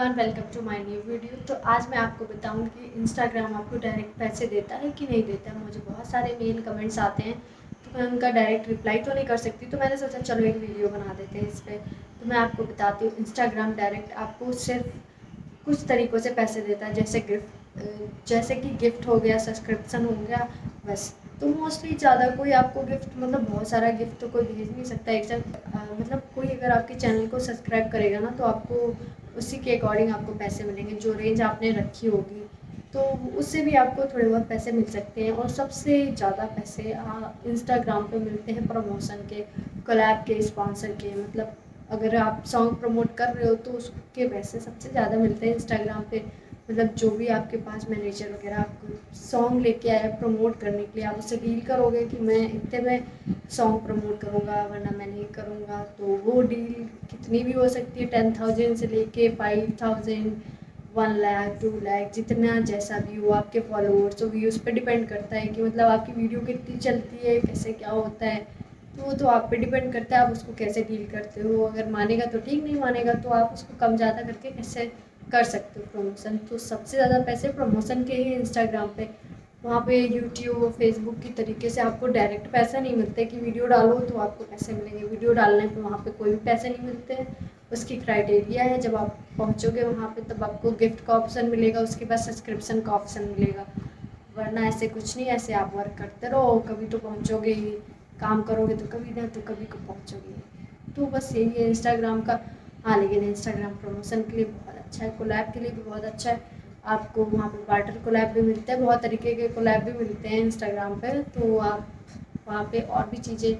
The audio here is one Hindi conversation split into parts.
Everyone welcome to my new video तो आज मैं आपको बताऊँ कि इंस्टाग्राम आपको डायरेक्ट पैसे देता है कि नहीं देता है। मुझे बहुत सारे मेल कमेंट्स आते हैं तो मैं उनका डायरेक्ट रिप्लाई तो नहीं कर सकती। तो मैंने सोचा, चलो एक वीडियो बना देते हैं इस पर तो मैं आपको बताती हूँ इंस्टाग्राम डायरेक्ट आपको सिर्फ़ कुछ तरीक़ों से पैसे देता है। जैसे गिफ्ट, जैसे कि गिफ्ट हो गया सब्सक्रिप्सन हो गया, बस। तो मोस्टली ज़्यादा कोई आपको गिफ्ट मतलब बहुत सारा गिफ्ट तो कोई भेज नहीं सकता। एक मतलब कोई अगर आपके चैनल को सब्सक्राइब करेगा ना तो आपको उसी के अकॉर्डिंग आपको पैसे मिलेंगे, जो रेंज आपने रखी होगी। तो उससे भी आपको थोड़े बहुत पैसे मिल सकते हैं और सबसे ज़्यादा पैसे इंस्टाग्राम पे मिलते हैं प्रमोशन के कोलैब के स्पॉन्सर के। मतलब अगर आप सॉन्ग प्रमोट कर रहे हो तो उसके पैसे सबसे ज़्यादा मिलते हैं इंस्टाग्राम पे। मतलब जो भी आपके पास मैनेजर वगैरह आपको सॉन्ग लेके आया प्रमोट करने के लिए, आप उससे डील करोगे कि मैं इतने में सॉन्ग प्रमोट करूँगा, वरना मैं नहीं करूँगा। तो वो डील कितनी भी हो सकती है टेन थाउज़ेंड से लेके five thousand one lakh two lakh जितना जैसा भी हो आपके फॉलोअर्स तो व्यूज़ पे डिपेंड करता है कि मतलब आपकी वीडियो कितनी चलती है, कैसे क्या होता है। तो वो तो आप पे डिपेंड करता है, आप उसको कैसे डील करते हो। अगर मानेगा तो ठीक, नहीं मानेगा तो आप उसको कम ज़्यादा करके कैसे कर सकते हो प्रमोशन तो सबसे ज़्यादा पैसे प्रमोशन के ही इंस्टाग्राम पे वहाँ पे यूट्यूब फेसबुक की तरीके से आपको डायरेक्ट पैसा नहीं मिलता कि वीडियो डालो तो आपको पैसे मिलेंगे। वीडियो डालने पे वहाँ पे कोई भी पैसे नहीं मिलते। हैं उसकी क्राइटेरिया है, जब आप पहुँचोगे वहाँ पे तब आपको गिफ्ट का ऑप्शन मिलेगा, उसके बाद सब्सक्रिप्शन का ऑप्शन मिलेगा। वरना ऐसे कुछ नहीं, ऐसे आप वर्क करते रहो। कभी तो पहुँचोगे ही, काम करोगे तो कभी ना तो कभी को पहुँचोगे तो बस यही है इंस्टाग्राम का। हाँ लेकिन इंस्टाग्राम प्रमोशन के लिए बहुत अच्छा है कोलैब के लिए भी बहुत अच्छा है। आपको वहाँ पर वाटर कोलैब भी मिलते हैं, बहुत तरीके के कोलैब भी मिलते हैं इंस्टाग्राम पर तो आप वहाँ पे और भी चीज़ें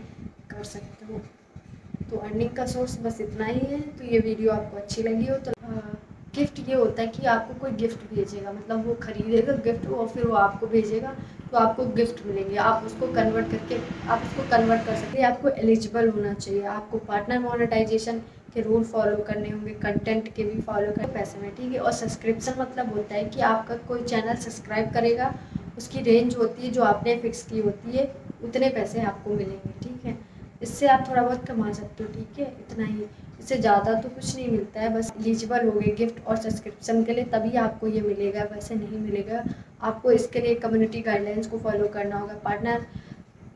कर सकते हो। तो अर्निंग का सोर्स बस इतना ही है तो ये वीडियो आपको अच्छी लगी हो तो गिफ्ट ये होता है कि आपको कोई गिफ्ट भेजेगा मतलब वो खरीदेगा गिफ्ट और फिर वो आपको भेजेगा तो आपको गिफ्ट मिलेंगे। आप उसको कन्वर्ट करके, आप उसको कन्वर्ट कर सकते हैं। आपको एलिजिबल होना चाहिए। आपको पार्टनर मोनेटाइजेशन के रूल फॉलो करने होंगे कंटेंट के भी फॉलो करने पैसे में, ठीक है? और सब्सक्रिप्शन मतलब होता है कि आपका कोई चैनल सब्सक्राइब करेगा, उसकी रेंज होती है, जो आपने फिक्स की होती है, उतने पैसे आपको मिलेंगे, ठीक है? इससे आप थोड़ा बहुत कमा सकते हो, ठीक है? इतना ही। इससे ज़्यादा तो कुछ नहीं मिलता है, बस एलिजिबल हो गए गिफ्ट और सब्सक्रिप्शन के लिए, तभी आपको ये मिलेगा, वैसे नहीं मिलेगा। आपको इसके लिए कम्युनिटी गाइडलाइंस को फॉलो करना होगा पार्टनर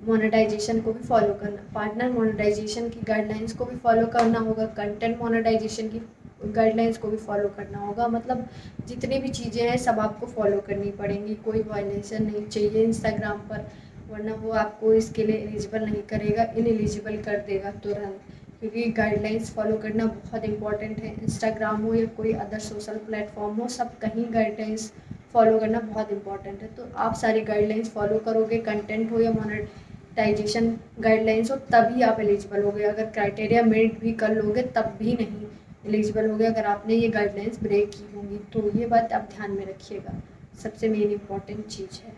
मोनेटाइजेशन को भी फॉलो करना पार्टनर मोनेटाइजेशन की गाइडलाइंस को भी फॉलो करना होगा कंटेंट मोनेटाइजेशन की गाइडलाइंस को भी फॉलो करना होगा मतलब जितनी भी चीज़ें हैं सब आपको फॉलो करनी पड़ेंगी, कोई वायलेशन नहीं चाहिए इंस्टाग्राम पर, वरना वो आपको इसके लिए एलिजिबल नहीं करेगा इन एलिजिबल कर देगा तुरंत। क्योंकि गाइडलाइंस फॉलो करना बहुत इंपॉर्टेंट है। इंस्टाग्राम हो या कोई अदर सोशल प्लेटफॉर्म हो, सब कहीं गाइडलाइंस फॉलो करना बहुत इंपॉर्टेंट है। तो आप सारी गाइडलाइंस फॉलो करोगे कंटेंट हो या मोनेट डाइजेशन गाइडलाइंस हो, तभी आप एलिजिबल हो गए। अगर क्राइटेरिया मेट भी कर लोगे, तब भी नहीं एलिजिबल हो गए। अगर आपने ये गाइडलाइंस ब्रेक की होंगी तो ये बात आप ध्यान में रखिएगा। सबसे मेन इंपॉर्टेंट चीज़ है।